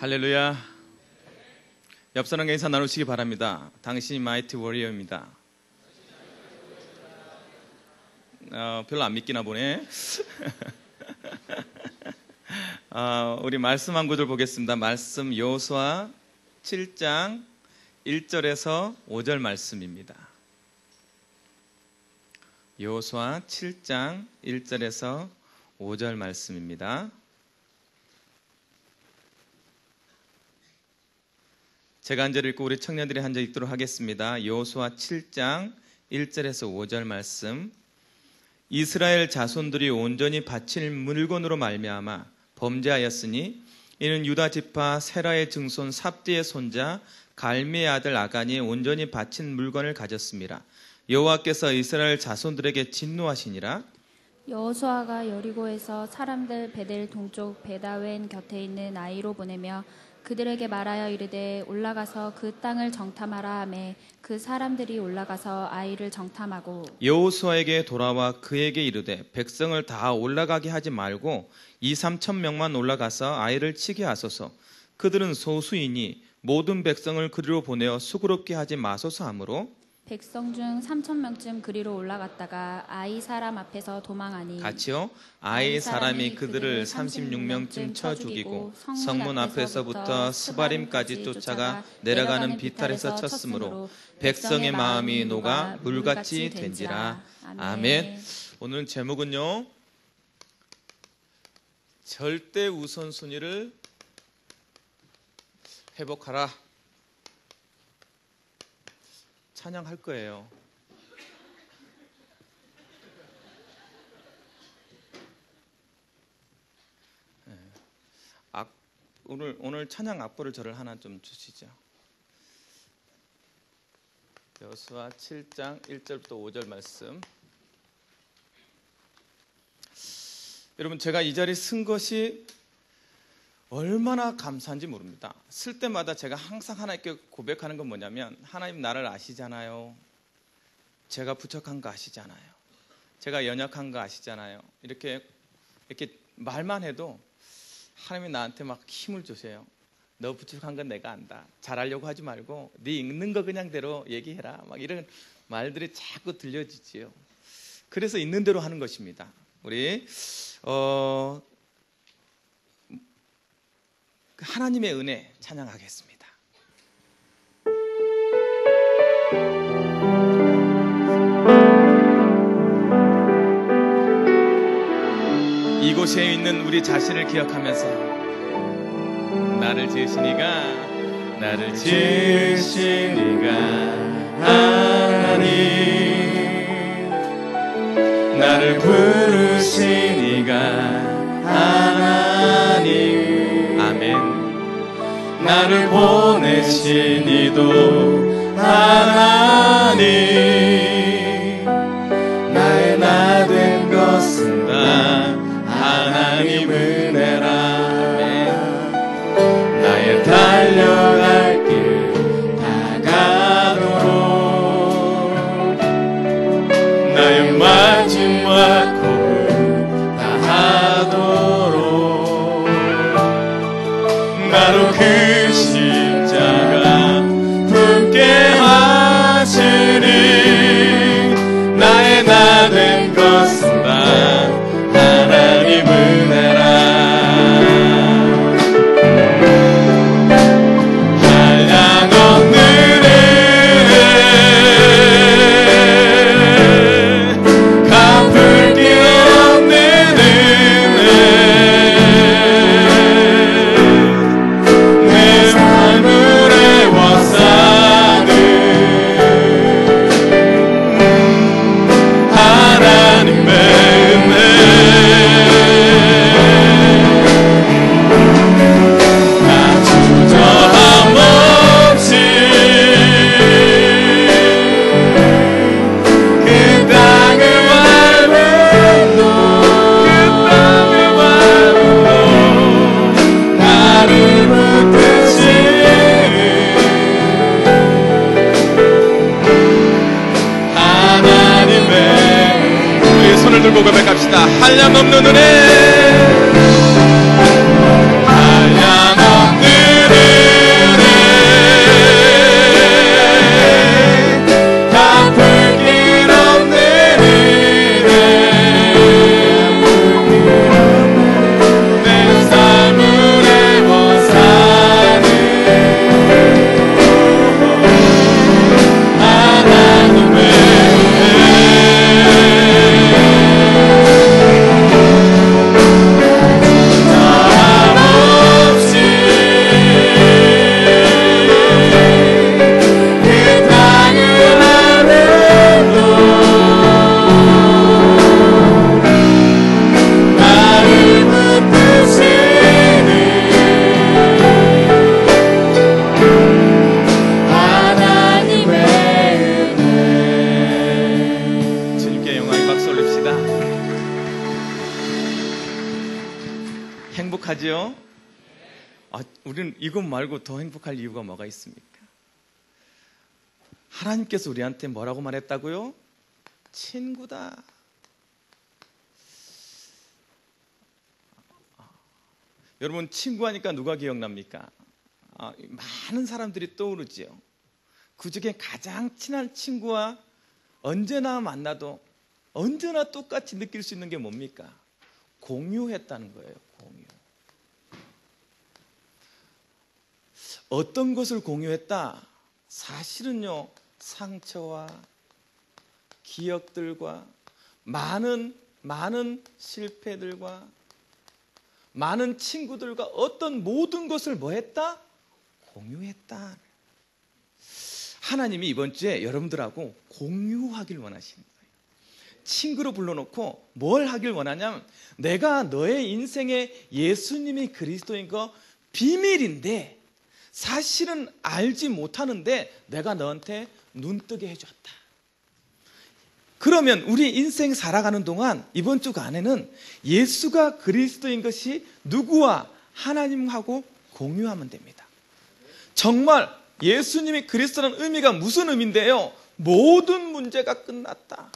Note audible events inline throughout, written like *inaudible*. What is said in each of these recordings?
할렐루야. 옆 사람과 인사 나누시기 바랍니다. 당신이 마이티 워리어입니다. 어, 별로 안 믿기나 보네. *laughs* 어, 우리 말씀 한 구절 보겠습니다. 말씀 요수아 7장 1절에서 5절 말씀입니다. 요수아 7장 1절에서 5절 말씀입니다. 제가 한 절 읽고 우리 청년들이 한 절 읽도록 하겠습니다. 여호수아 7장 1절에서 5절 말씀. 이스라엘 자손들이 온전히 바칠 물건으로 말미암아 범죄하였으니 이는 유다 지파 세라의 증손 삽디의 손자 갈미의 아들 아간이 온전히 바친 물건을 가졌습니다. 여호와께서 이스라엘 자손들에게 진노하시니라. 여호수아가 여리고에서 사람들 베델 동쪽 베다웬 곁에 있는 아이로 보내며 그들에게 말하여 이르되 올라가서 그 땅을 정탐하라 하매 그 사람들이 올라가서 아이를 정탐하고 여호수아에게 돌아와 그에게 이르되 백성을 다 올라가게 하지 말고 이 삼천 명만 올라가서 아이를 치게 하소서. 그들은 소수이니 모든 백성을 그리로 보내어 수고롭게 하지 마소서 하므로 백성 중 3천 명쯤 그리로 올라갔다가 아이 사람 앞에서 도망하니 같이요. 아이 사람이 그들을 36명쯤 쳐 죽이고 성문 앞에서부터 스바림까지 쫓아가 내려가는 비탈에서 쳤으므로 백성의 마음이 녹아 물같이 된지라. 아멘. 오늘 제목은요. 절대 우선순위를 회복하라. 찬양할 거예요. 악, 오늘 오늘 찬양 악보를 저를 하나 좀 주시죠. 여수와 7장 1절부터 5절 말씀. 여러분 제가 이 자리 쓴 것이 얼마나 감사한지 모릅니다. 쓸 때마다 제가 항상 하나님께 고백하는 건 뭐냐면 하나님 나를 아시잖아요. 제가 부족한 거 아시잖아요. 제가 연약한 거 아시잖아요. 이렇게 이렇게 말만 해도 하나님이 나한테 막 힘을 주세요. 너 부족한 건 내가 안다. 잘하려고 하지 말고 네 읽는 거 그냥대로 얘기해라. 막 이런 말들이 자꾸 들려지지요. 그래서 있는 대로 하는 것입니다. 우리 어, 하나님의 은혜 찬양하겠습니다. 이곳에 있는 우리 자신을 기억하면서 나를 지으시니가 나를 지으시니가 하나님 나를 부르시니가 하나님 나를 보내시니도 하나님 행복하지요? 아, 우리는 이것 말고 더 행복할 이유가 뭐가 있습니까? 하나님께서 우리한테 뭐라고 말했다고요? 친구다. 여러분 친구 하니까 누가 기억납니까? 아, 많은 사람들이 떠오르지요. 그 중에 가장 친한 친구와 언제나 만나도 언제나 똑같이 느낄 수 있는 게 뭡니까? 공유했다는 거예요. 공유. 어떤 것을 공유했다? 사실은요, 상처와 기억들과 많은, 많은 실패들과 많은 친구들과 어떤 모든 것을 뭐 했다? 공유했다. 하나님이 이번 주에 여러분들하고 공유하길 원하시는 거예요. 친구로 불러놓고 뭘 하길 원하냐면 내가 너의 인생에 예수님이 그리스도인 거 비밀인데 사실은 알지 못하는데 내가 너한테 눈뜨게 해줬다. 그러면 우리 인생 살아가는 동안 이번 주 안에는 예수가 그리스도인 것이 누구와 하나님하고 공유하면 됩니다. 정말 예수님이 그리스도라는 의미가 무슨 의미인데요? 모든 문제가 끝났다.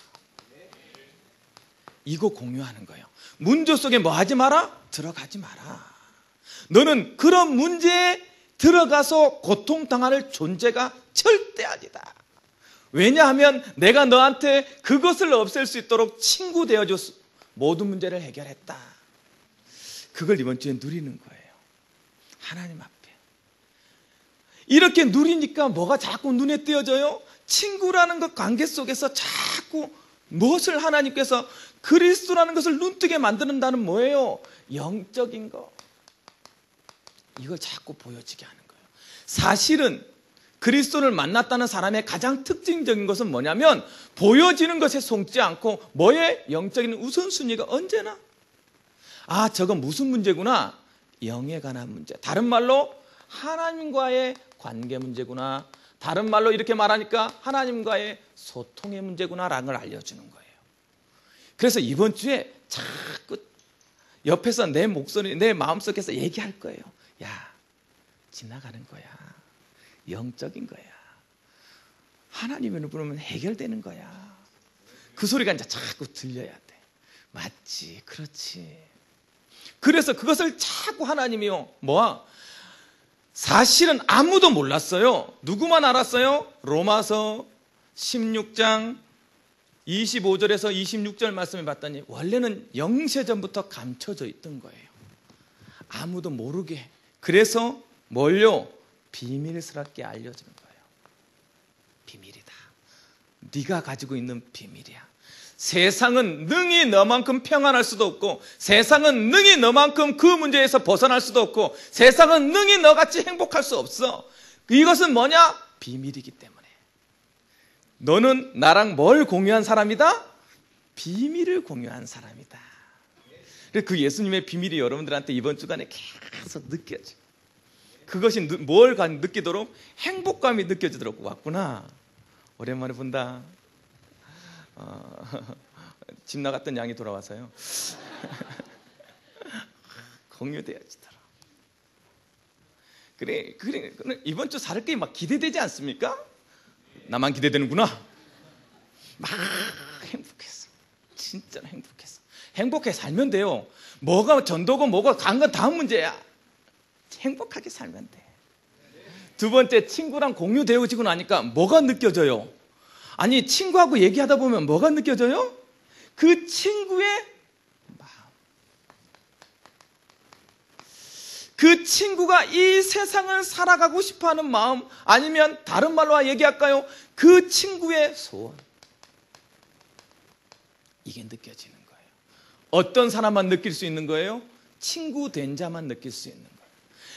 이거 공유하는 거예요. 문제 속에 뭐 하지 마라? 들어가지 마라. 너는 그런 문제에 들어가서 고통당할 존재가 절대 아니다. 왜냐하면 내가 너한테 그것을 없앨 수 있도록 친구 되어줘서 모든 문제를 해결했다. 그걸 이번 주에 누리는 거예요. 하나님 앞에. 이렇게 누리니까 뭐가 자꾸 눈에 띄어져요? 친구라는 것 관계 속에서 자꾸 무엇을 하나님께서 그리스도라는 것을 눈뜨게 만드는다는 뭐예요? 영적인 거. 이걸 자꾸 보여지게 하는 거예요. 사실은 그리스도를 만났다는 사람의 가장 특징적인 것은 뭐냐면 보여지는 것에 속지 않고 뭐에 영적인 우선순위가 언제나? 아 저건 무슨 문제구나? 영에 관한 문제. 다른 말로 하나님과의 관계 문제구나. 다른 말로 이렇게 말하니까 하나님과의 소통의 문제구나라는 걸 알려주는 거예요. 그래서 이번 주에 자꾸 옆에서 내 목소리 내 마음속에서 얘기할 거예요 야 지나가는 거야 영적인 거야. 하나님을 부르면 해결되는 거야. 그 소리가 이제 자꾸 들려야 돼. 맞지, 그렇지. 그래서 그것을 자꾸 하나님이요, 뭐 사실은 아무도 몰랐어요. 누구만 알았어요? 로마서 16장 25절에서 26절 말씀을 봤더니 원래는 영세전부터 감춰져 있던 거예요. 아무도 모르게. 그래서 뭘요? 비밀스럽게 알려주는 거예요. 비밀이다. 네가 가지고 있는 비밀이야. 세상은 능히 너만큼 평안할 수도 없고 세상은 능히 너만큼 그 문제에서 벗어날 수도 없고 세상은 능히 너같이 행복할 수 없어. 이것은 뭐냐? 비밀이기 때문에. 너는 나랑 뭘 공유한 사람이다? 비밀을 공유한 사람이다. 그 예수님의 비밀이 여러분들한테 이번 주간에 계속 느껴져. 그것이 뭘 느끼도록 행복감이 느껴지도록 왔구나. 오랜만에 본다. 어, *laughs* 집 나갔던 양이 돌아와서요. *laughs* 공유되어지더라. 그래, 그래, 이번 주살게막 기대되지 않습니까? 나만 기대되는구나. 막 행복했어. 진짜 행복했어. 행복해 살면 돼요. 뭐가 전도고 뭐가 간 건 다음 문제야. 행복하게 살면 돼. 두 번째, 친구랑 공유되어지고 나니까 뭐가 느껴져요? 아니, 친구하고 얘기하다 보면 뭐가 느껴져요? 그 친구의 마음. 그 친구가 이 세상을 살아가고 싶어 하는 마음, 아니면 다른 말로 얘기할까요? 그 친구의 소원. 이게 느껴지는. 어떤 사람만 느낄 수 있는 거예요? 친구 된 자만 느낄 수 있는 거예요.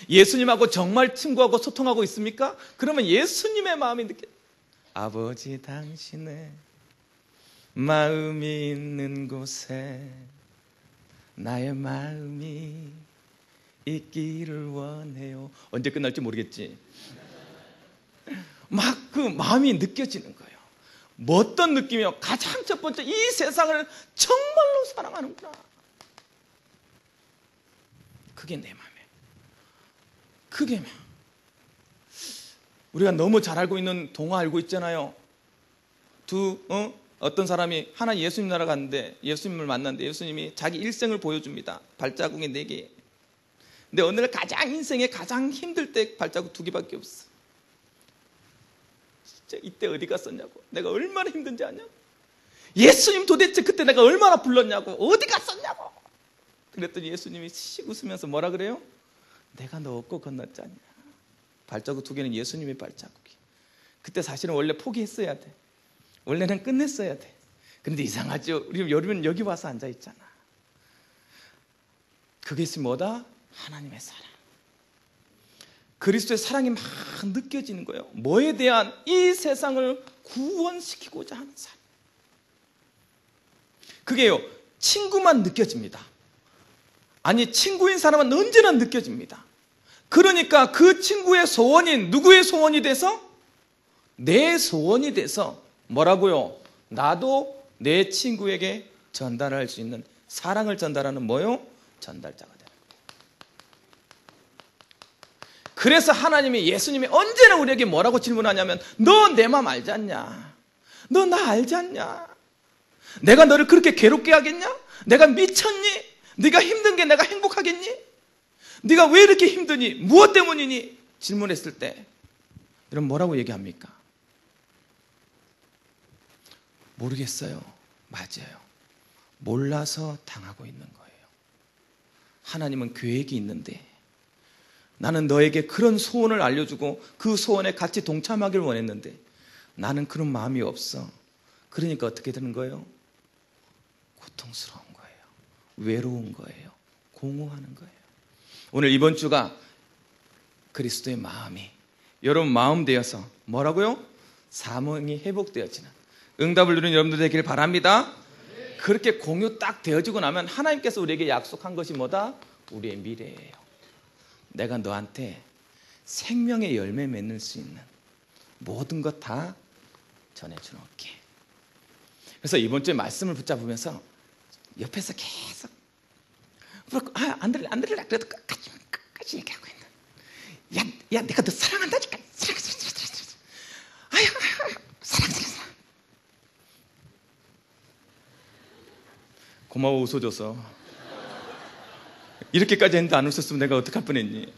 예수님하고 정말 친구하고 소통하고 있습니까? 그러면 예수님의 마음이 느껴. 아버지 당신의 마음이 있는 곳에 나의 마음이 있기를 원해요. 언제 끝날지 모르겠지. 막 그 마음이 느껴지는 거예요. 뭐 어떤 느낌이요? 가장 첫 번째 이 세상을 정말로 사랑하는구나. 그게 내 마음이에요. 그게 막 우리가 너무 잘 알고 있는 동화 알고 있잖아요. 두 어? 어떤 사람이 하나 예수님 나라 갔는데 예수님을 만났는데 예수님이 자기 일생을 보여줍니다. 발자국이 네 개. 근데 어느 날 가장 인생에 가장 힘들 때 발자국 두 개밖에 없어. 이때 어디 갔었냐고. 내가 얼마나 힘든지 아냐? 예수님 도대체 그때 내가 얼마나 불렀냐고. 어디 갔었냐고. 그랬더니 예수님이 씩 웃으면서 뭐라 그래요? 내가 너 얻고 건넜지 않냐. 발자국 두 개는 예수님의 발자국이. 그때 사실은 원래 포기했어야 돼. 원래는 끝냈어야 돼. 그런데 이상하죠. 우리 여름은 여기 와서 앉아 있잖아. 그게 뭐다? 하나님의 사랑. 그리스도의 사랑이 막 느껴지는 거예요. 뭐에 대한 이 세상을 구원시키고자 하는 사랑. 그게요, 친구만 느껴집니다. 아니, 친구인 사람은 언제나 느껴집니다. 그러니까 그 친구의 소원인 누구의 소원이 돼서? 내 소원이 돼서 뭐라고요? 나도 내 친구에게 전달할 수 있는 사랑을 전달하는 뭐요? 전달자가 되는 거예요. 그래서 하나님이 예수님이 언제나 우리에게 뭐라고 질문하냐면 너 내 마음 알지 않냐? 너 나 알지 않냐? 내가 너를 그렇게 괴롭게 하겠냐? 내가 미쳤니? 네가 힘든 게 내가 행복하겠니? 네가 왜 이렇게 힘드니? 무엇 때문이니? 질문했을 때 여러분 뭐라고 얘기합니까? 모르겠어요. 맞아요. 몰라서 당하고 있는 거예요. 하나님은 계획이 있는데 나는 너에게 그런 소원을 알려주고 그 소원에 같이 동참하기를 원했는데 나는 그런 마음이 없어. 그러니까 어떻게 되는 거예요? 고통스러운 거예요. 외로운 거예요. 공허하는 거예요. 오늘 이번 주가 그리스도의 마음이 여러분 마음 되어서 뭐라고요? 사명이 회복되어지는 응답을 누리는 여러분들 되기를 바랍니다. 그렇게 공유 딱 되어지고 나면 하나님께서 우리에게 약속한 것이 뭐다? 우리의 미래예요. 내가 너한테 생명의 열매 맺을 수 있는 모든 것 다 전해주놓게. 그래서 이번 주에 말씀을 붙잡으면서 옆에서 계속 아, 안 들을래, 안 들을래. 그래도 끝까지, 끝까지 얘기하고 있는. 야, 야, 내가 너 사랑한다니까. 사랑, 사랑, 사랑, 사랑. 아유, 아유, 사랑, 사랑, 사랑. 고마워 웃어줘서. 이렇게까지 했는데 안 웃었으면 내가 어떡할 뻔했니?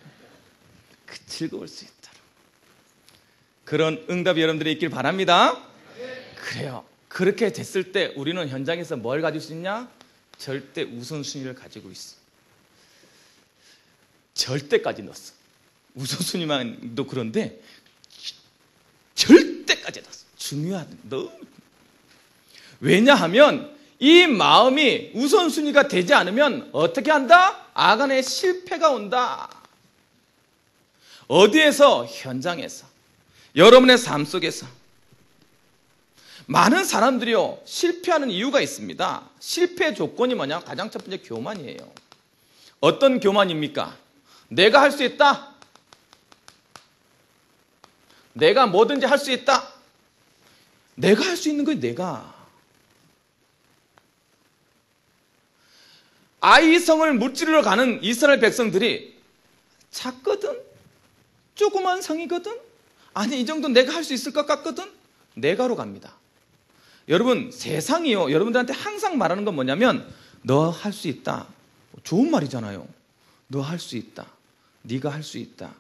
그 즐거울 수 있도록. 그런 응답이 여러분들이 있길 바랍니다. 그래요. 그렇게 됐을 때 우리는 현장에서 뭘 가질 수 있냐? 절대 우선순위를 가지고 있어. 절대까지 넣었어. 우선순위만도 그런데 절대까지 넣었어. 중요하다. 너무. 왜냐하면 이 마음이 우선순위가 되지 않으면 어떻게 한다? 아간의 실패가 온다. 어디에서? 현장에서. 여러분의 삶 속에서. 많은 사람들이요, 실패하는 이유가 있습니다. 실패 조건이 뭐냐? 가장 첫 번째 교만이에요. 어떤 교만입니까? 내가 할 수 있다. 내가 뭐든지 할 수 있다. 내가 할 수 있는 거예요, 내가. 아이성을 무찌르러 가는 이스라엘 백성들이 작거든? 조그만 성이거든? 아니, 이 정도 내가 할 수 있을 것 같거든? 내가로 갑니다. 여러분, 세상이요. 여러분들한테 항상 말하는 건 뭐냐면, 너 할 수 있다. 좋은 말이잖아요. 너 할 수 있다. 네가 할 수 있다.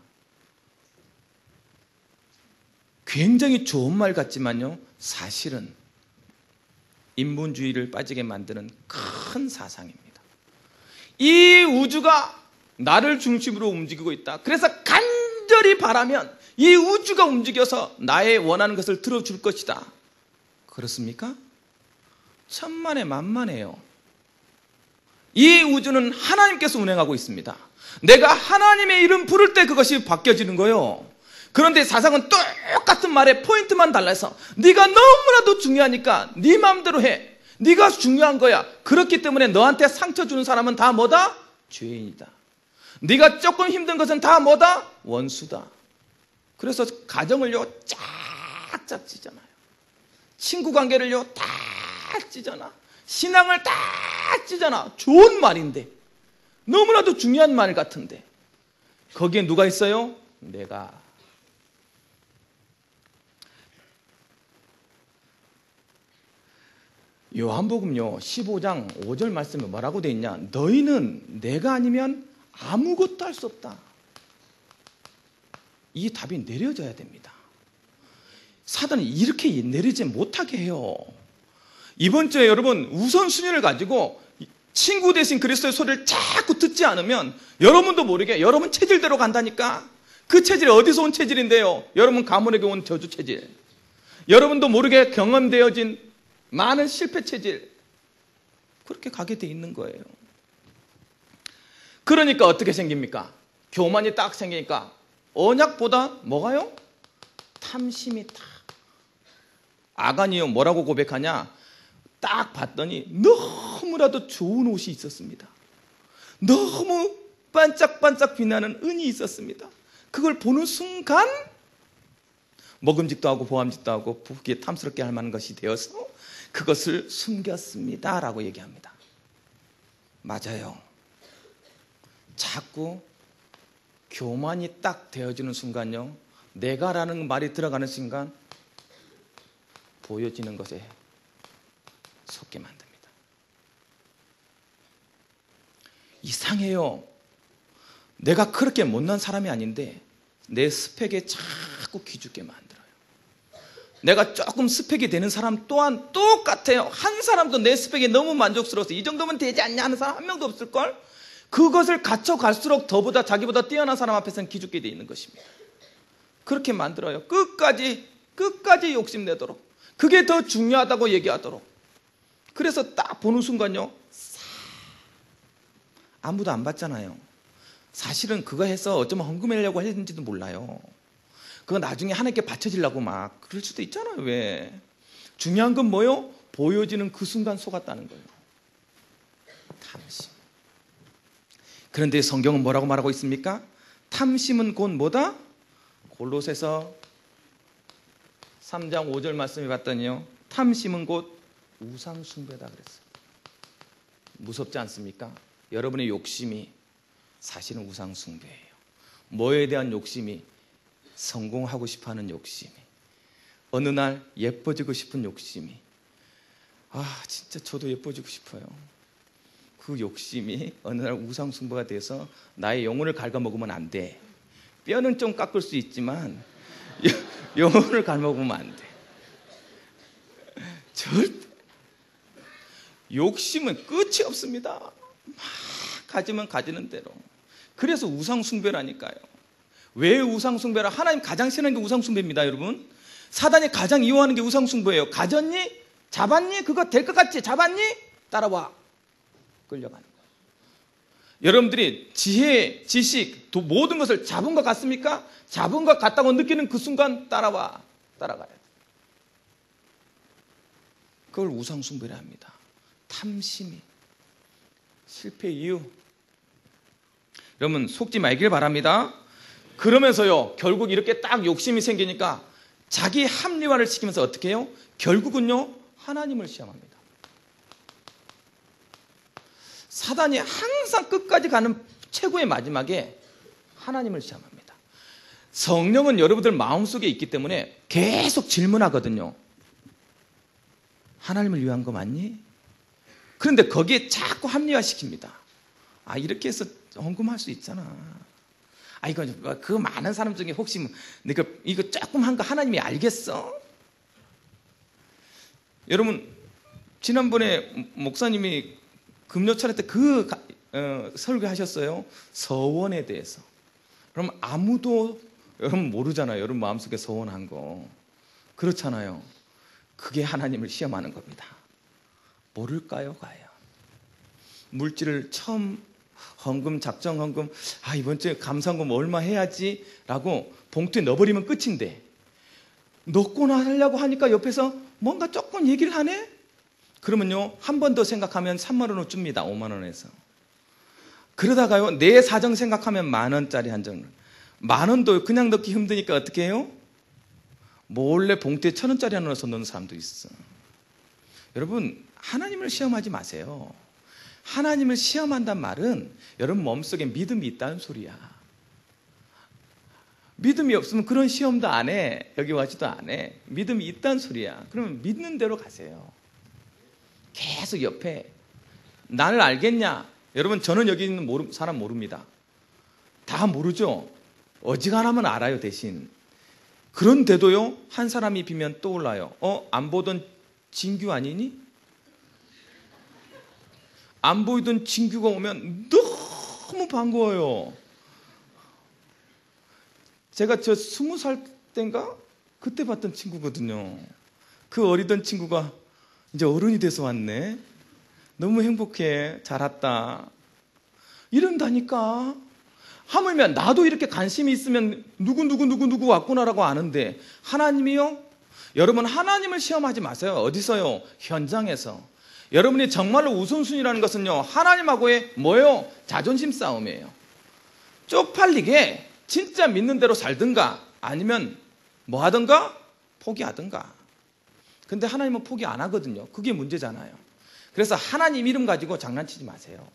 굉장히 좋은 말 같지만요. 사실은 인본주의를 빠지게 만드는 큰 사상입니다. 이 우주가 나를 중심으로 움직이고 있다. 그래서 간절히 바라면 이 우주가 움직여서 나의 원하는 것을 들어줄 것이다. 그렇습니까? 천만에 만만해요. 이 우주는 하나님께서 운행하고 있습니다. 내가 하나님의 이름 부를 때 그것이 바뀌어지는 거예요. 그런데 사상은 똑같은 말에 포인트만 달라서 네가 너무나도 중요하니까 네 마음대로 해. 네가 중요한 거야. 그렇기 때문에 너한테 상처 주는 사람은 다 뭐다? 죄인이다. 네가 조금 힘든 것은 다 뭐다? 원수다. 그래서 가정을요 쫙쫙 찢잖아요. 친구 관계를요 다 찢잖아. 신앙을 다 찢잖아. 좋은 말인데 너무나도 중요한 말 같은데 거기에 누가 있어요? 내가. 요한복음요 15장 5절 말씀에 뭐라고 돼 있냐? 너희는 내가 아니면 아무것도 할 수 없다. 이 답이 내려져야 됩니다. 사단이 이렇게 내리지 못하게 해요. 이번 주에 여러분 우선순위를 가지고 친구 대신 그리스도의 소리를 자꾸 듣지 않으면 여러분도 모르게 여러분 체질대로 간다니까. 그 체질이 어디서 온 체질인데요? 여러분 가문에게 온 저주 체질. 여러분도 모르게 경험되어진 많은 실패 체질. 그렇게 가게 돼 있는 거예요. 그러니까 어떻게 생깁니까? 교만이 딱 생기니까 언약보다 뭐가요? 탐심이 딱. 아간이요 뭐라고 고백하냐? 딱 봤더니 너무나도 좋은 옷이 있었습니다. 너무 반짝반짝 빛나는 은이 있었습니다. 그걸 보는 순간 먹음직도 하고 보암직도 하고 부귀에 탐스럽게 할 만한 것이 되어서 그것을 숨겼습니다. 라고 얘기합니다. 맞아요. 자꾸 교만이 딱 되어지는 순간요. 내가라는 말이 들어가는 순간 보여지는 것에 속게 만듭니다. 이상해요. 내가 그렇게 못난 사람이 아닌데 내 스펙에 자꾸 기죽게 만들어요. 내가 조금 스펙이 되는 사람 또한 똑같아요. 한 사람도 내 스펙에 너무 만족스러워서 이 정도면 되지 않냐 하는 사람 한 명도 없을걸? 그것을 갖춰갈수록 더보다 자기보다 뛰어난 사람 앞에서는 기죽게 돼 있는 것입니다. 그렇게 만들어요. 끝까지, 끝까지 욕심내도록. 그게 더 중요하다고 얘기하도록. 그래서 딱 보는 순간요, 아무도 안 봤잖아요. 사실은 그거 해서 어쩌면 헌금하려고 했는지도 몰라요. 그거 나중에 하나님께 바쳐지려고 막 그럴 수도 있잖아요. 왜? 중요한 건 뭐요? 보여지는 그 순간 속았다는 거예요. 탐심. 그런데 성경은 뭐라고 말하고 있습니까? 탐심은 곧 뭐다? 골로새서 3장 5절 말씀에 봤더니요. 탐심은 곧 우상 숭배다 그랬어요. 무섭지 않습니까? 여러분의 욕심이 사실은 우상 숭배예요. 뭐에 대한 욕심이 성공하고 싶어 하는 욕심이 어느 날 예뻐지고 싶은 욕심이 아, 진짜 저도 예뻐지고 싶어요. 그 욕심이 어느 날 우상 숭배가 돼서 나의 영혼을 갉아먹으면 안 돼. 뼈는 좀 깎을 수 있지만 영혼을 갉아먹으면 안 돼. 절대 욕심은 끝이 없습니다. 막 가지면 가지는 대로. 그래서 우상숭배라니까요. 왜 우상숭배라? 하나님 가장 싫어하는 게 우상숭배입니다, 여러분. 사단이 가장 이용하는 게 우상숭배예요. 가졌니? 잡았니? 그거 될 것 같지? 잡았니? 따라와. 끌려가는 거예요. 여러분들이 지혜, 지식, 모든 것을 잡은 것 같습니까? 잡은 것 같다고 느끼는 그 순간 따라와. 따라가야 돼. 그걸 우상숭배라 합니다. 탐심이. 실패 이유. 여러분, 속지 말길 바랍니다. 그러면서요, 결국 이렇게 딱 욕심이 생기니까 자기 합리화를 시키면서 어떻게 해요? 결국은요, 하나님을 시험합니다. 사단이 항상 끝까지 가는 최고의 마지막에 하나님을 시험합니다. 성령은 여러분들 마음속에 있기 때문에 계속 질문하거든요. 하나님을 위한 거 맞니? 그런데 거기에 자꾸 합리화시킵니다. 아, 이렇게 해서 헌금할 수 있잖아. 아, 이거, 그 많은 사람 중에 혹시, 내가 이거 조금 한 거 하나님이 알겠어? 여러분, 지난번에 목사님이 금요 차례 때그 어, 설교하셨어요. 서원에 대해서. 그럼 아무도 여러분 모르잖아요. 여러분 마음속에 서원한 거. 그렇잖아요. 그게 하나님을 시험하는 겁니다. 모를까요, 과연? 물질을 처음 헌금, 작정 헌금, 아, 이번 주에 감사헌금 얼마 해야지? 라고 봉투에 넣어버리면 끝인데, 넣고 나 하려고 하니까 옆에서 뭔가 조금 얘기를 하네? 그러면요, 한 번 더 생각하면 3만원을 줍니다, 5만원에서. 그러다가요, 내 사정 생각하면 만원짜리 한 장. 만원도 그냥 넣기 힘드니까 어떻게 해요? 몰래 봉투에 천 원짜리 하나 넣어서 넣는 사람도 있어. 여러분, 하나님을 시험하지 마세요. 하나님을 시험한단 말은 여러분 몸속에 믿음이 있다는 소리야. 믿음이 없으면 그런 시험도 안 해. 여기 와지도 안 해. 믿음이 있다는 소리야. 그러면 믿는 대로 가세요. 계속 옆에 나를 알겠냐? 여러분 저는 여기 있는 모르, 사람 모릅니다. 다 모르죠. 어지간하면 알아요 대신. 그런데도요 한 사람이 비면 떠올라요. 어 안 보던 진규 아니니? 안 보이던 진규가 오면 너무 반가워요. 제가 저 스무 살 때인가 그때 봤던 친구거든요. 그 어리던 친구가 이제 어른이 돼서 왔네. 너무 행복해. 잘 왔다. 이런다니까. 하물며 나도 이렇게 관심이 있으면 누구 누구 누구 누구 왔구나라고 아는데 하나님이요? 여러분 하나님을 시험하지 마세요. 어디서요? 현장에서. 여러분이 정말로 우선순위라는 것은요. 하나님하고의 뭐예요? 자존심 싸움이에요. 쪽팔리게 진짜 믿는 대로 살든가 아니면 뭐 하든가 포기하든가. 근데 하나님은 포기 안 하거든요. 그게 문제잖아요. 그래서 하나님 이름 가지고 장난치지 마세요.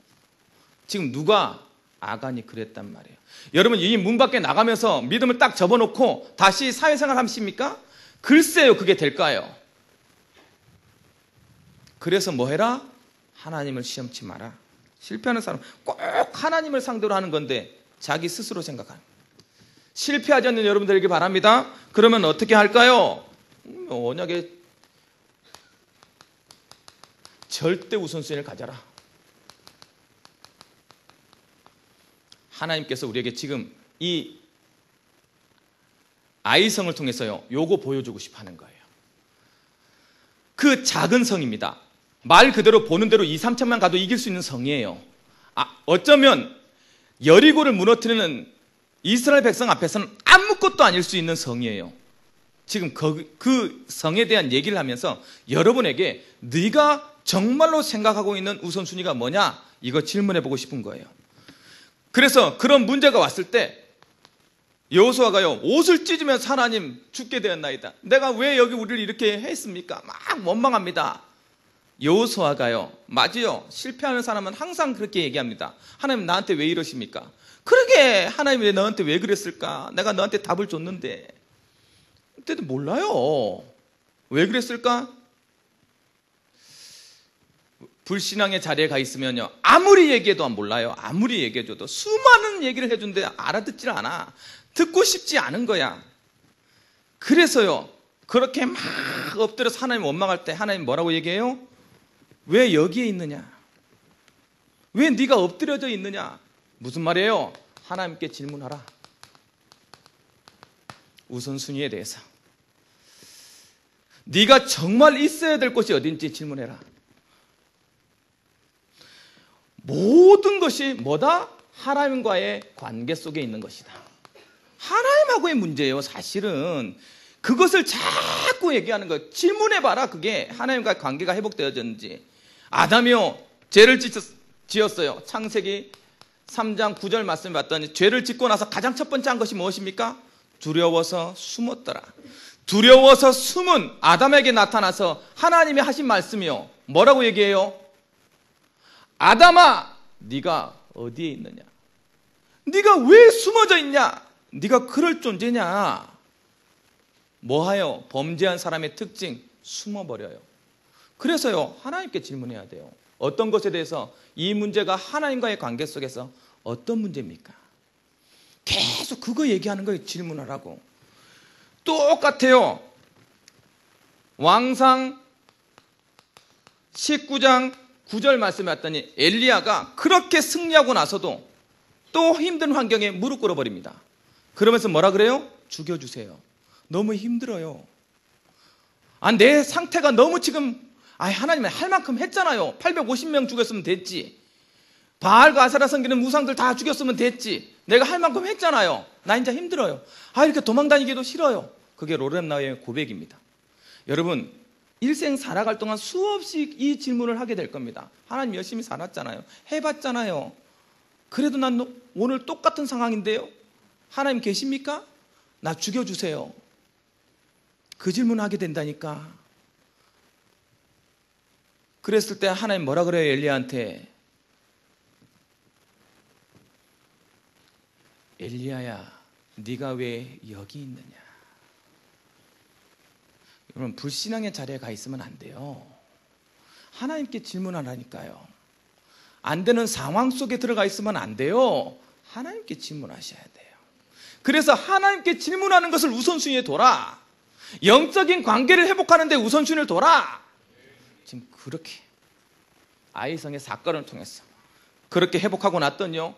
지금 누가 아간이 그랬단 말이에요. 여러분 이 문 밖에 나가면서 믿음을 딱 접어놓고 다시 사회생활 하십니까? 글쎄요 그게 될까요? 그래서 뭐 해라? 하나님을 시험치 마라. 실패하는 사람 꼭 하나님을 상대로 하는 건데 자기 스스로 생각하는. 실패하지 않는 여러분들에게 바랍니다. 그러면 어떻게 할까요? 음, 언약에 절대 우선순위를 가져라. 하나님께서 우리에게 지금 이 아이성을 통해서요, 요거 보여주고 싶어 하는 거예요. 그 작은 성입니다. 말 그대로 보는 대로 2, 3천만 가도 이길 수 있는 성이에요. 아, 어쩌면 여리고를 무너뜨리는 이스라엘 백성 앞에서는 아무것도 아닐 수 있는 성이에요. 지금 그, 그 성에 대한 얘기를 하면서 여러분에게 네가 정말로 생각하고 있는 우선순위가 뭐냐? 이거 질문해 보고 싶은 거예요. 그래서 그런 문제가 왔을 때 여호수아가요 옷을 찢으면서 하나님 죽게 되었나이다. 내가 왜 여기 우리를 이렇게 했습니까? 막 원망합니다. 여호수아가요 맞아요. 실패하는 사람은 항상 그렇게 얘기합니다. 하나님 나한테 왜 이러십니까? 그러게 하나님이 너한테 왜 그랬을까? 내가 너한테 답을 줬는데 그때도 몰라요. 왜 그랬을까? 불신앙의 자리에 가 있으면요. 아무리 얘기해도 몰라요. 아무리 얘기해줘도 수많은 얘기를 해준데 알아듣질 않아. 듣고 싶지 않은 거야. 그래서요. 그렇게 막 엎드려서 하나님 원망할 때 하나님 뭐라고 얘기해요? 왜 여기에 있느냐? 왜 네가 엎드려져 있느냐? 무슨 말이에요? 하나님께 질문하라. 우선순위에 대해서. 네가 정말 있어야 될 곳이 어딘지 질문해라. 모든 것이 뭐다? 하나님과의 관계 속에 있는 것이다. 하나님하고의 문제예요, 사실은. 그것을 자꾸 얘기하는 거예요. 질문해봐라, 그게 하나님과의 관계가 회복되어졌는지. 아담이요, 죄를 지었어요. 창세기 3장 9절 말씀 봤더니 죄를 짓고 나서 가장 첫 번째 한 것이 무엇입니까? 두려워서 숨었더라. 두려워서 숨은 아담에게 나타나서 하나님이 하신 말씀이요. 뭐라고 얘기해요? 아담아, 네가 어디에 있느냐? 네가 왜 숨어져 있냐? 네가 그럴 존재냐? 뭐하여 범죄한 사람의 특징 숨어버려요. 그래서요 하나님께 질문해야 돼요. 어떤 것에 대해서 이 문제가 하나님과의 관계 속에서 어떤 문제입니까? 계속 그거 얘기하는 거예요. 질문하라고. 똑같아요. 왕상 19장 9절 말씀에 왔더니 엘리야가 그렇게 승리하고 나서도 또 힘든 환경에 무릎 꿇어 버립니다. 그러면서 뭐라 그래요? 죽여주세요. 너무 힘들어요. 아, 내 상태가 너무 지금, 아, 하나님 할 만큼 했잖아요. 850명 죽였으면 됐지. 바알과 아사라 섬기는 무상들 다 죽였으면 됐지. 내가 할 만큼 했잖아요. 나 이제 힘들어요. 아, 이렇게 도망 다니기도 싫어요. 그게 로렌나의 고백입니다. 여러분, 일생 살아갈 동안 수없이 이 질문을 하게 될 겁니다. 하나님 열심히 살았잖아요. 해봤잖아요. 그래도 난 오늘 똑같은 상황인데요. 하나님 계십니까? 나 죽여주세요. 그 질문을 하게 된다니까. 그랬을 때 하나님 뭐라 그래요 엘리야한테? 엘리야야, 네가 왜 여기 있느냐? 여러분 불신앙의 자리에 가 있으면 안 돼요. 하나님께 질문하라니까요. 안 되는 상황 속에 들어가 있으면 안 돼요. 하나님께 질문하셔야 돼요. 그래서 하나님께 질문하는 것을 우선순위에 둬라. 영적인 관계를 회복하는데 우선순위를 둬라. 지금 그렇게 아이성의 사건을 통해서 그렇게 회복하고 났더니요.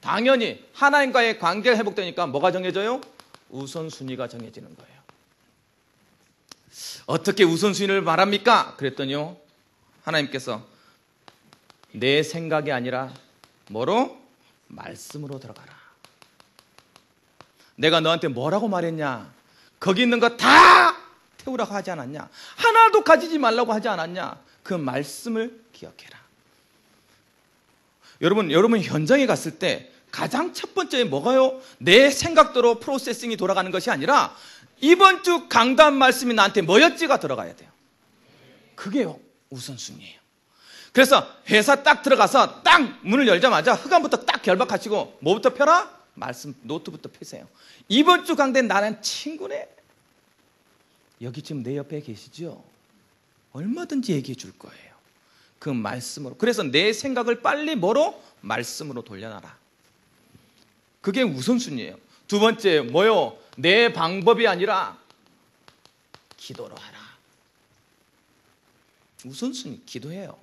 당연히 하나님과의 관계가 회복되니까 뭐가 정해져요? 우선순위가 정해지는 거예요. 어떻게 우선순위를 말합니까? 그랬더니요. 하나님께서 내 생각이 아니라 뭐로? 말씀으로 들어가라. 내가 너한테 뭐라고 말했냐? 거기 있는 거 다 태우라고 하지 않았냐? 하나도 가지지 말라고 하지 않았냐? 그 말씀을 기억해라. 여러분, 여러분 현장에 갔을 때 가장 첫 번째 뭐가요? 내 생각대로 프로세싱이 돌아가는 것이 아니라 이번 주 강단 말씀이 나한테 뭐였지가 들어가야 돼요. 그게 우선순위예요. 그래서 회사 딱 들어가서 딱 문을 열자마자 흑암부터 딱 결박하시고 뭐부터 펴라? 말씀 노트부터 펴세요. 이번 주 강단 나는 친구네. 여기 지금 내 옆에 계시죠? 얼마든지 얘기해 줄 거예요. 그 말씀으로. 그래서 내 생각을 빨리 뭐로? 말씀으로 돌려놔라. 그게 우선순위예요. 두 번째 뭐요? 내 방법이 아니라 기도로 하라. 우선순위 기도해요.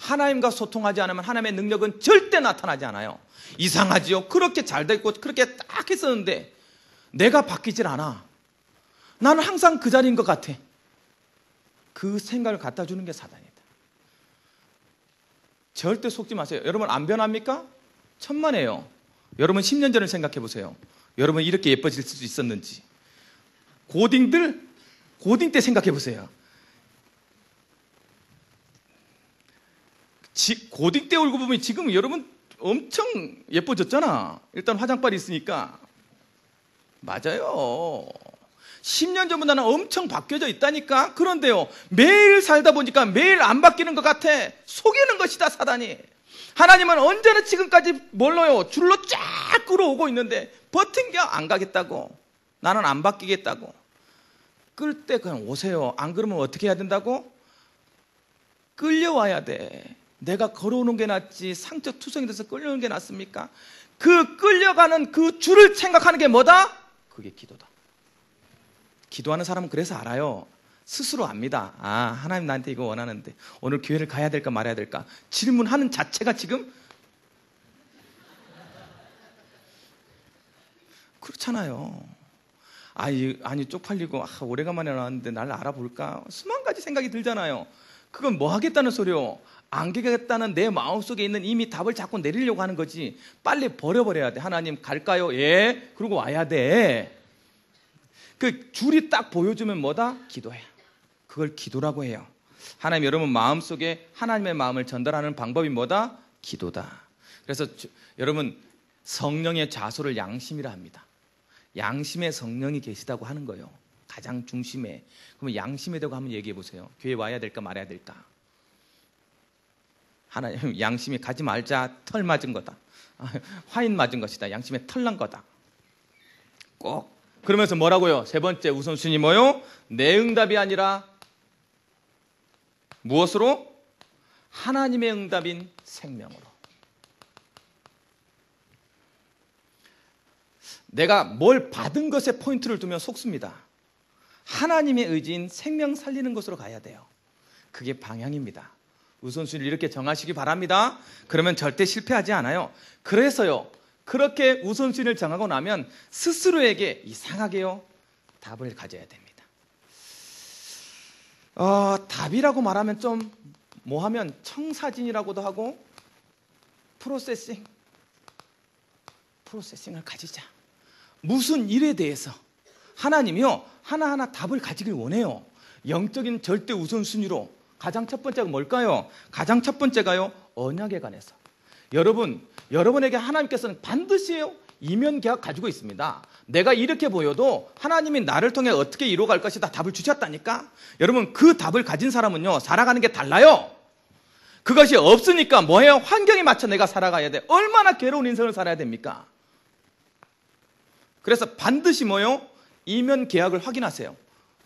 하나님과 소통하지 않으면 하나님의 능력은 절대 나타나지 않아요. 이상하지요? 그렇게 잘 됐고 그렇게 딱 했었는데 내가 바뀌질 않아. 나는 항상 그 자리인 것 같아. 그 생각을 갖다 주는 게 사단이다. 절대 속지 마세요. 여러분 안 변합니까? 천만에요. 여러분 10년 전을 생각해 보세요. 여러분 이렇게 예뻐질 수 있었는지. 고딩들 고딩 때 생각해 보세요. 고딩 때 얼굴 보면 지금 여러분 엄청 예뻐졌잖아. 일단 화장빨이 있으니까. 맞아요. 10년 전보다는 엄청 바뀌어져 있다니까. 그런데요, 매일 살다 보니까 매일 안 바뀌는 것 같아. 속이는 것이다, 사단이. 하나님은 언제나 지금까지 뭘로요? 줄로 쫙 끌어오고 있는데 버틴겨 안 가겠다고. 나는 안 바뀌겠다고. 끌 때 그냥 오세요. 안 그러면 어떻게 해야 된다고? 끌려와야 돼. 내가 걸어오는 게 낫지 상처 투성이 돼서 끌려오는 게 낫습니까? 그 끌려가는 그 줄을 생각하는 게 뭐다? 그게 기도다. 기도하는 사람은 그래서 알아요. 스스로 압니다. 아, 하나님 나한테 이거 원하는데 오늘 교회를 가야 될까 말아야 될까? 질문하는 자체가 지금 그렇잖아요. 아니, 아니 쪽팔리고 아, 오래간만에 나왔는데 날 알아볼까? 수만 가지 생각이 들잖아요. 그건 뭐 하겠다는 소리요? 안 가겠다는 내 마음속에 있는 이미 답을 자꾸 내리려고 하는 거지. 빨리 버려버려야 돼. 하나님 갈까요? 예. 그리고 와야 돼. 그 줄이 딱 보여주면 뭐다? 기도해. 그걸 기도라고 해요. 하나님 여러분 마음속에 하나님의 마음을 전달하는 방법이 뭐다? 기도다. 그래서 주, 여러분 성령의 자소를 양심이라 합니다. 양심의 성령이 계시다고 하는 거예요. 가장 중심에. 그러면 양심에 대고 한번 얘기해 보세요. 교회 와야 될까 말아야 될까? 하나님 *laughs* 양심이 가지 말자 털 맞은 거다. *laughs* 화인 맞은 것이다. 양심에 털난 거다. 꼭 그러면서 뭐라고요? 세 번째 우선순위 뭐요? 내 응답이 아니라 무엇으로? 하나님의 응답인 생명으로. 내가 뭘 받은 것에 포인트를 두면 속습니다. 하나님의 의지인 생명 살리는 것으로 가야 돼요. 그게 방향입니다. 우선순위를 이렇게 정하시기 바랍니다. 그러면 절대 실패하지 않아요. 그래서요, 그렇게 우선순위를 정하고 나면 스스로에게 이상하게요, 답을 가져야 됩니다. 어, 답이라고 말하면 좀 뭐하면 청사진이라고도 하고 프로세싱 프로세싱을 가지자. 무슨 일에 대해서 하나님이요 하나하나 답을 가지길 원해요. 영적인 절대 우선순위로 가장 첫 번째가 뭘까요? 가장 첫 번째가요 언약에 관해서. 여러분 여러분에게 하나님께서는 반드시요 이면 계약 가지고 있습니다. 내가 이렇게 보여도 하나님이 나를 통해 어떻게 이루어갈 것이다 답을 주셨다니까. 여러분 그 답을 가진 사람은요 살아가는 게 달라요. 그것이 없으니까 뭐예요? 환경에 맞춰 내가 살아가야 돼. 얼마나 괴로운 인생을 살아야 됩니까? 그래서 반드시 뭐요? 이면 계약을 확인하세요.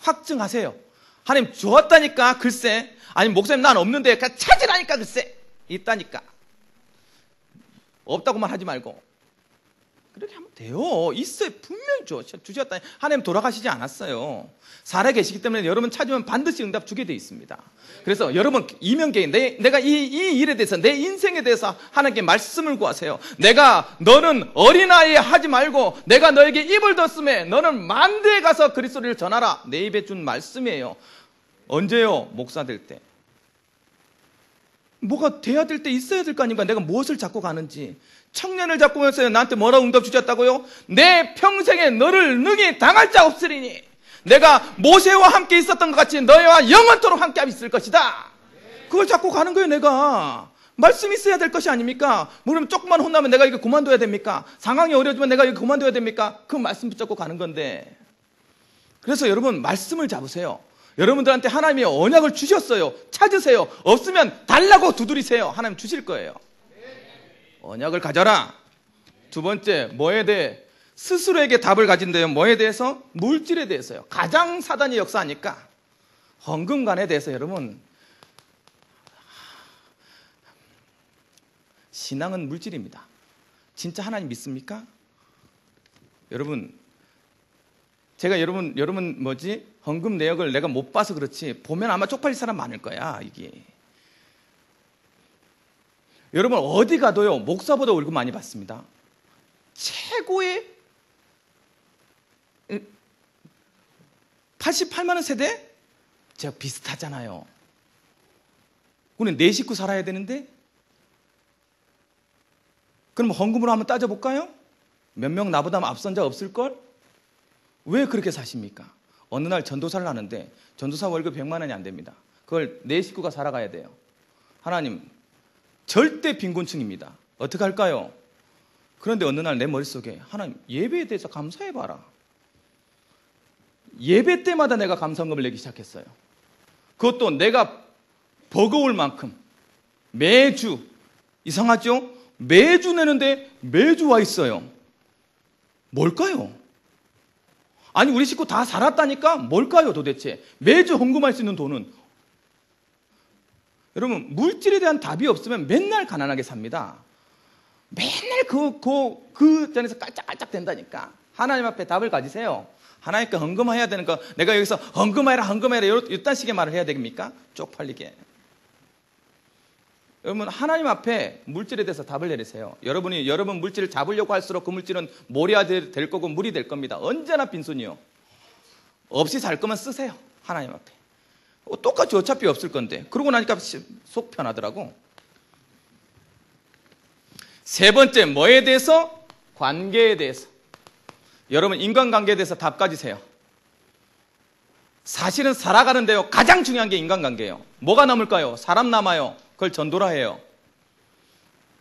확증하세요. 하나님 주었다니까 글쎄. 아니 목사님 난 없는데 찾으라니까 글쎄. 있다니까. 없다고만 하지 말고. 그렇게 하면 돼요. 있어요. 분명히 줘. 주셨다. 하나님 돌아가시지 않았어요. 살아 계시기 때문에 여러분 찾으면 반드시 응답 주게 돼 있습니다. 그래서 여러분 이명계인 내, 내가 이, 이 일에 대해서 내 인생에 대해서 하나님께 말씀을 구하세요. 내가 너는 어린아이 하지 말고 내가 너에게 입을 뒀음에 너는 만대에 가서 그리스도를 전하라. 내 입에 준 말씀이에요. 언제요? 목사 될 때. 뭐가 돼야 될 때 있어야 될 거 아닙니까? 내가 무엇을 잡고 가는지. 청년을 잡고 가서 나한테 뭐라고 응답 주셨다고요? 내 평생에 너를 능히 당할 자 없으리니 내가 모세와 함께 있었던 것 같이 너희와 영원토록 함께 있을 것이다. 그걸 잡고 가는 거예요, 내가. 말씀 있어야 될 것이 아닙니까? 그러면 조금만 혼나면 내가 이거 그만둬야 됩니까? 상황이 어려지면 내가 이거 그만둬야 됩니까? 그 말씀 붙잡고 가는 건데. 그래서 여러분, 말씀을 잡으세요. 여러분들한테 하나님이 언약을 주셨어요. 찾으세요. 없으면 달라고 두드리세요. 하나님 주실 거예요. 언약을 가져라. 두 번째, 뭐에 대해? 스스로에게 답을 가진대요. 뭐에 대해서? 물질에 대해서요. 가장 사단이 역사하니까. 헌금관에 대해서 여러분, 신앙은 물질입니다. 진짜 하나님 믿습니까? 여러분, 제가 여러분, 여러분 뭐지? 헌금 내역을 내가 못 봐서 그렇지. 보면 아마 쪽팔릴 사람 많을 거야, 이게. 여러분, 어디 가도요, 목사보다 월급 많이 받습니다. 최고의 88만원 세대? 제가 비슷하잖아요. 우리는 네 식구 살아야 되는데? 그럼 헌금으로 한번 따져볼까요? 몇 명 나보다 앞선 자 없을걸? 왜 그렇게 사십니까? 어느 날 전도사를 하는데 전도사 월급 100만 원이 안 됩니다. 그걸 네 식구가 살아가야 돼요. 하나님, 절대 빈곤층입니다. 어떻게 할까요? 그런데 어느 날 내 머릿속에 하나님 예배에 대해서 감사해봐라. 예배 때마다 내가 감사금을 내기 시작했어요. 그것도 내가 버거울 만큼 매주 이상하죠? 매주 내는데 매주 와 있어요. 뭘까요? 아니 우리 식구 다 살았다니까 뭘까요 도대체? 매주 헌금할 수 있는 돈은 여러분 물질에 대한 답이 없으면 맨날 가난하게 삽니다. 맨날 그, 그, 그 전에서 깔짝깔짝 된다니까. 하나님 앞에 답을 가지세요. 하나님께 헌금해야 되는 거, 내가 여기서 헌금해라, 헌금해라, 이딴 식의 말을 해야 됩니까? 쪽팔리게. 여러분, 하나님 앞에 물질에 대해서 답을 내리세요. 여러분이, 여러분 물질을 잡으려고 할수록 그 물질은 모래가 될 거고 물이 될 겁니다. 언제나 빈손이요. 없이 살 거면 쓰세요. 하나님 앞에. 똑같이 어차피 없을 건데. 그러고 나니까 속 편하더라고. 세 번째, 뭐에 대해서? 관계에 대해서. 여러분, 인간관계에 대해서 답 가지세요. 사실은 살아가는데요. 가장 중요한 게 인간관계예요. 뭐가 남을까요? 사람 남아요. 그걸 전도라 해요.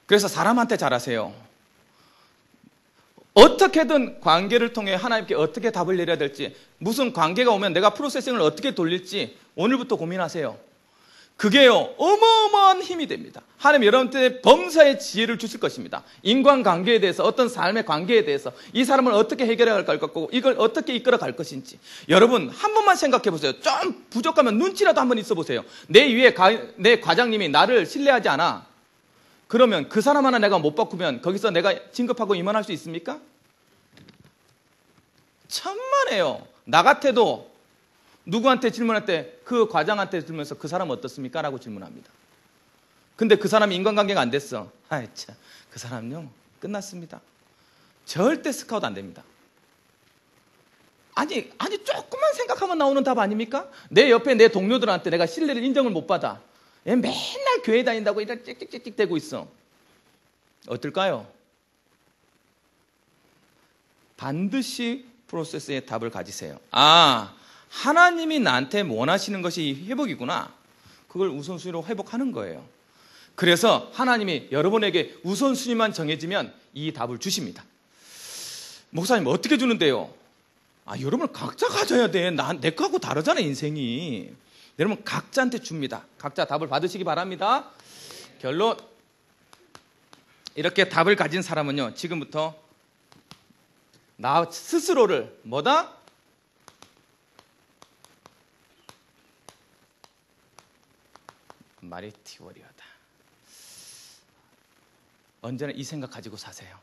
그래서 사람한테 잘하세요. 어떻게든 관계를 통해 하나님께 어떻게 답을 내려야 될지, 무슨 관계가 오면 내가 프로세싱을 어떻게 돌릴지 오늘부터 고민하세요. 그게요, 어마어마한 힘이 됩니다. 하나님 여러분한테 범사의 지혜를 주실 것입니다. 인간관계에 대해서, 어떤 삶의 관계에 대해서, 이 사람을 어떻게 해결해 갈 것고, 이걸 어떻게 이끌어 갈 것인지. 여러분, 한 번만 생각해 보세요. 좀 부족하면 눈치라도 한 번 있어 보세요. 내 위에 가, 내 과장님이 나를 신뢰하지 않아. 그러면 그 사람 하나 내가 못 바꾸면 거기서 내가 진급하고 임원할 수 있습니까? 천만에요. 나 같아도 누구한테 질문할 때 그 과장한테 질문해서 그 사람 어떻습니까? 라고 질문합니다. 근데 그 사람이 인간관계가 안 됐어. 아이, 참. 그 사람요. 끝났습니다. 절대 스카우트 안 됩니다. 아니, 아니, 조금만 생각하면 나오는 답 아닙니까? 내 옆에 내 동료들한테 내가 신뢰를 인정을 못 받아. 얘 맨날 교회 다닌다고 이런 찍찍찍찍 대고 있어. 어떨까요? 반드시 프로세스의 답을 가지세요. 아, 하나님이 나한테 원하시는 것이 회복이구나. 그걸 우선순위로 회복하는 거예요. 그래서 하나님이 여러분에게 우선순위만 정해지면 이 답을 주십니다. 목사님, 어떻게 주는데요? 아, 여러분 각자 가져야 돼. 난, 내 거하고 다르잖아, 인생이. 여러분 각자한테 줍니다. 각자 답을 받으시기 바랍니다. 결론. 이렇게 답을 가진 사람은요, 지금부터 나 스스로를 뭐다? 마리티 워리어다. 언제나 이 생각 가지고 사세요.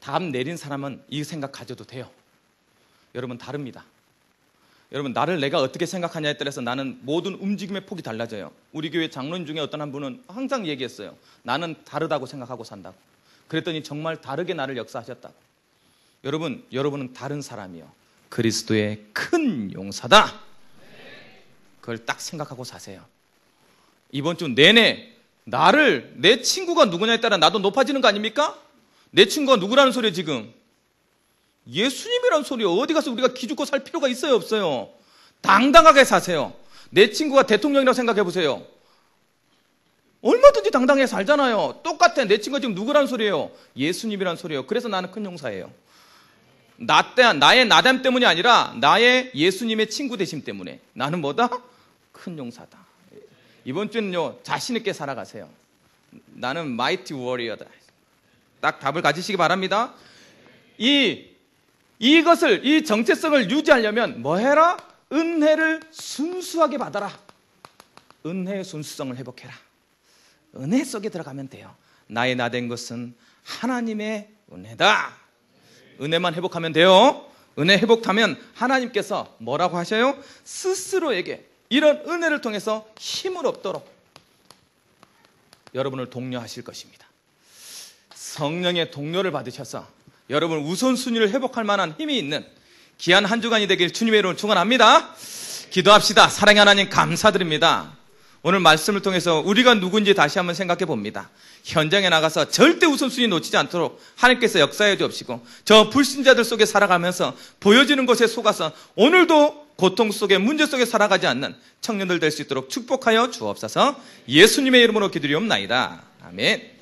답 내린 사람은 이 생각 가져도 돼요. 여러분 다릅니다. 여러분 나를 내가 어떻게 생각하냐에 따라서 나는 모든 움직임의 폭이 달라져요. 우리 교회 장로님 중에 어떤 한 분은 항상 얘기했어요. 나는 다르다고 생각하고 산다고. 그랬더니 정말 다르게 나를 역사하셨다고. 여러분, 여러분은 다른 사람이요. 그리스도의 큰 용사다. 그걸 딱 생각하고 사세요. 이번 주 내내 나를 내 친구가 누구냐에 따라 나도 높아지는 거 아닙니까? 내 친구가 누구라는 소리예요, 지금? 예수님이라는 소리요. 어디 가서 우리가 기죽고 살 필요가 있어요, 없어요? 당당하게 사세요. 내 친구가 대통령이라고 생각해 보세요. 얼마든지 당당하게 살잖아요. 똑같아. 내 친구가 지금 누구라는 소리예요? 예수님이라는 소리예요. 그래서 나는 큰 용사예요. 나 때, 나의 나담 때문이 아니라 나의 예수님의 친구 되심 때문에 나는 뭐다? 큰 용사다. 이번 주는요, 자신있게 살아가세요. 나는 마이티 워리어다. 딱 답을 가지시기 바랍니다. 이, 이것을, 이 정체성을 유지하려면 뭐 해라? 은혜를 순수하게 받아라. 은혜의 순수성을 회복해라. 은혜 속에 들어가면 돼요. 나의 나 된 것은 하나님의 은혜다. 은혜만 회복하면 돼요. 은혜 회복하면 하나님께서 뭐라고 하셔요? 스스로에게 이런 은혜를 통해서 힘을 얻도록 여러분을 독려하실 것입니다. 성령의 동료를 받으셔서 여러분 우선순위를 회복할 만한 힘이 있는 귀한 한 주간이 되길 주님의 이름으로 축원합니다. 기도합시다. 사랑의 하나님 감사드립니다. 오늘 말씀을 통해서 우리가 누군지 다시 한번 생각해 봅니다. 현장에 나가서 절대 우선순위 놓치지 않도록 하나님께서 역사해 주옵시고 저 불신자들 속에 살아가면서 보여지는 것에 속아서 오늘도 고통 속에 문제 속에 살아가지 않는 청년들 될 수 있도록 축복하여 주옵소서 예수님의 이름으로 기드리옵나이다. 아멘.